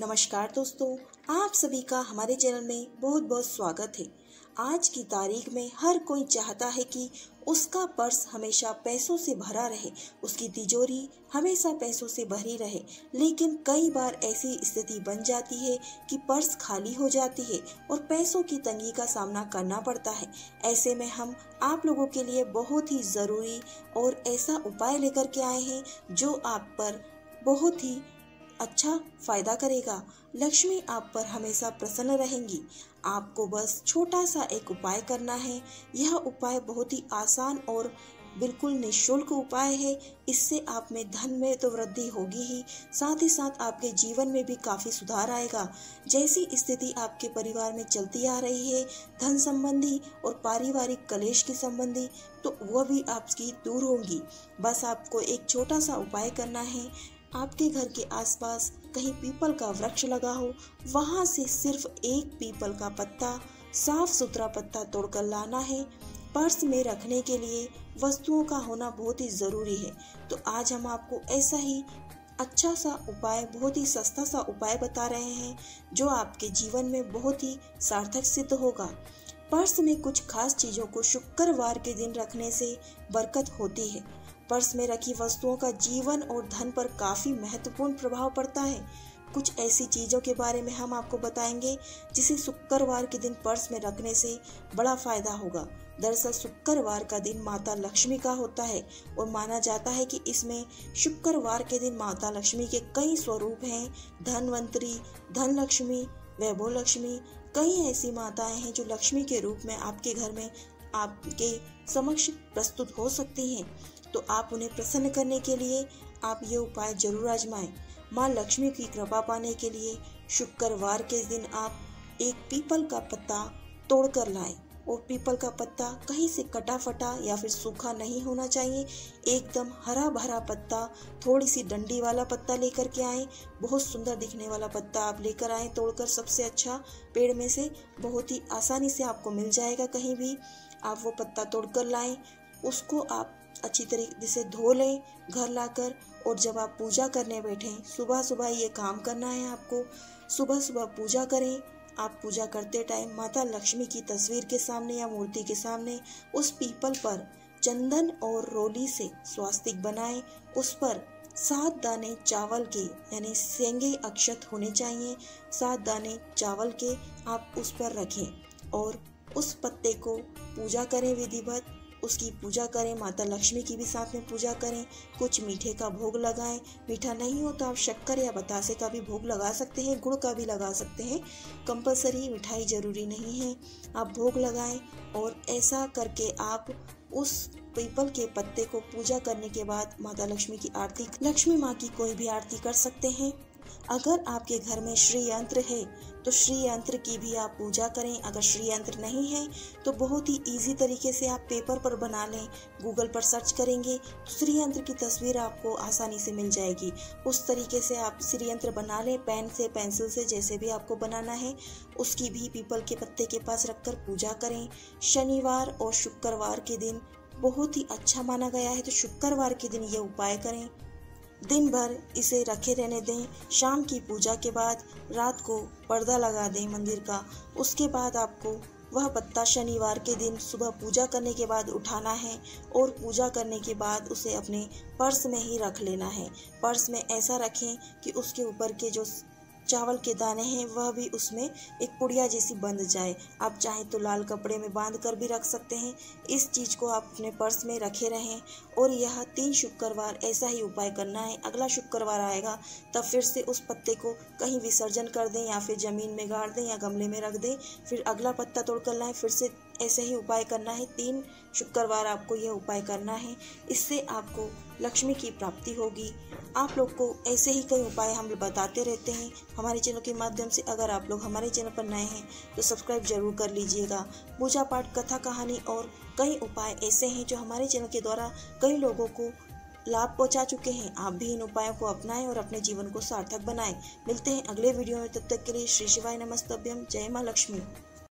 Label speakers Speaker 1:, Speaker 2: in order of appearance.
Speaker 1: नमस्कार दोस्तों, आप सभी का हमारे चैनल में बहुत बहुत स्वागत है। आज की तारीख में हर कोई चाहता है कि उसका पर्स हमेशा पैसों से भरा रहे, उसकी तिजोरी हमेशा पैसों से भरी रहे। लेकिन कई बार ऐसी स्थिति बन जाती है कि पर्स खाली हो जाती है और पैसों की तंगी का सामना करना पड़ता है। ऐसे में हम आप लोगों के लिए बहुत ही ज़रूरी और ऐसा उपाय लेकर के आए हैं जो आप पर बहुत ही अच्छा फ़ायदा करेगा। लक्ष्मी आप पर हमेशा प्रसन्न रहेंगी। आपको बस छोटा सा एक उपाय करना है। यह उपाय बहुत ही आसान और बिल्कुल निशुल्क उपाय है। इससे आप में धन में तो वृद्धि होगी ही। साथ ही साथ आपके जीवन में भी काफ़ी सुधार आएगा। जैसी स्थिति आपके परिवार में चलती आ रही है, धन संबंधी और पारिवारिक कलेश की संबंधी तो वह भी आपकी दूर होंगी। बस आपको एक छोटा सा उपाय करना है। आपके घर के आसपास कहीं पीपल का वृक्ष लगा हो, वहाँ से सिर्फ़ एक पीपल का पत्ता, साफ़ सुथरा पत्ता तोड़कर लाना है। पर्स में रखने के लिए वस्तुओं का होना बहुत ही ज़रूरी है। तो आज हम आपको ऐसा ही अच्छा सा उपाय, बहुत ही सस्ता सा उपाय बता रहे हैं, जो आपके जीवन में बहुत ही सार्थक सिद्ध होगा। पर्स में कुछ खास चीज़ों को शुक्रवार के दिन रखने से बरकत होती है। पर्स में रखी वस्तुओं का जीवन और धन पर काफ़ी महत्वपूर्ण प्रभाव पड़ता है। कुछ ऐसी चीज़ों के बारे में हम आपको बताएँगे, जिसे शुक्रवार के दिन पर्स में रखने से बड़ा फ़ायदा होगा। दरअसल शुक्रवार का दिन माता लक्ष्मी का होता है और माना जाता है कि इसमें शुक्रवार के दिन माता लक्ष्मी के कई स्वरूप हैं। धनवंतरी धन लक्ष्मी वैभव लक्ष्मी कई ऐसी माताएँ हैं जो लक्ष्मी के रूप में आपके घर में आपके समक्ष प्रस्तुत हो सकती हैं। तो आप उन्हें प्रसन्न करने के लिए आप ये उपाय ज़रूर आजमाएँ। माँ लक्ष्मी की कृपा पाने के लिए शुक्रवार के दिन आप एक पीपल का पत्ता तोड़कर लाएँ। और पीपल का पत्ता कहीं से कटा फटा या फिर सूखा नहीं होना चाहिए। एकदम हरा भरा पत्ता थोड़ी सी डंडी वाला पत्ता लेकर के आए। बहुत सुंदर दिखने वाला पत्ता आप लेकर आए तोड़कर। सबसे अच्छा पेड़ में से बहुत ही आसानी से आपको मिल जाएगा कहीं भी। आप वो पत्ता तोड़कर लाएँ, उसको आप अच्छी तरीके से धो लें, घर लाकर और जब आप पूजा करने बैठें सुबह सुबह ये काम करना है आपको। सुबह सुबह पूजा करें। आप पूजा करते टाइम माता लक्ष्मी की तस्वीर के सामने या मूर्ति के सामने उस पीपल पर चंदन और रोली से स्वास्तिक बनाएँ। उस पर सात दाने चावल के, यानी सेंगे अक्षत होने चाहिए। सात दाने चावल के आप उस पर रखें और उस पत्ते को पूजा करें विधिवत। उसकी पूजा करें, माता लक्ष्मी की भी साथ में पूजा करें, कुछ मीठे का भोग लगाएँ। मीठा नहीं हो तो आप शक्कर या बतासे का भी भोग लगा सकते हैं, गुड़ का भी लगा सकते हैं। कंपलसरी मिठाई ज़रूरी नहीं है। आप भोग लगाएँ और ऐसा करके आप उस पीपल के पत्ते को पूजा करने के बाद माता लक्ष्मी की आरती, लक्ष्मी माँ की कोई भी आरती कर सकते हैं। अगर आपके घर में श्री यंत्र है तो श्री यंत्र की भी आप पूजा करें। अगर श्री यंत्र नहीं है तो बहुत ही इजी तरीके से आप पेपर पर बना लें गूगल पर सर्च करेंगे तो श्री यंत्र की तस्वीर आपको आसानी से मिल जाएगी। उस तरीके से आप श्री यंत्र बना लें पेन से पेंसिल से जैसे भी आपको बनाना है। उसकी भी पीपल के पत्ते के पास रखकर पूजा करें। शनिवार और शुक्रवार के दिन बहुत ही अच्छा माना गया है तो शुक्रवार के दिन ये उपाय करें। दिन भर इसे रखे रहने दें। शाम की पूजा के बाद रात को पर्दा लगा दें मंदिर का। उसके बाद आपको वह पत्ता शनिवार के दिन सुबह पूजा करने के बाद उठाना है और पूजा करने के बाद उसे अपने पर्स में ही रख लेना है। पर्स में ऐसा रखें कि उसके ऊपर के जो चावल के दाने हैं, वह भी उसमें एक पुड़िया जैसी बंध जाए। आप चाहें तो लाल कपड़े में बाँध कर भी रख सकते हैं। इस चीज़ को आप अपने पर्स में रखे रहें और यह तीन शुक्रवार ऐसा ही उपाय करना है। अगला शुक्रवार आएगा, तब फिर से उस पत्ते को कहीं विसर्जन कर दें या फिर ज़मीन में गाड़ दें या गमले में रख दें। फिर अगला पत्ता तोड़ कर लाएँ, फिर से ऐसे ही उपाय करना है। तीन शुक्रवार आपको यह उपाय करना है। इससे आपको लक्ष्मी की प्राप्ति होगी। आप लोग को ऐसे ही कई उपाय हम बताते रहते हैं। हमारे चैनल के माध्यम से अगर आप लोग हमारे चैनल पर नए हैं तो सब्सक्राइब ज़रूर कर लीजिएगा। पूजा पाठ, कथा कहानी और कई उपाय ऐसे हैं जो हमारे चैनल के द्वारा कई लोगों को लाभ पहुँचा चुके हैं। आप भी इन उपायों को अपनाएँ और अपने जीवन को सार्थक बनाएँ। मिलते हैं अगले वीडियो में। तब तक के लिए श्री शिवाय नमस्तभ्यम। जय माँ लक्ष्मी।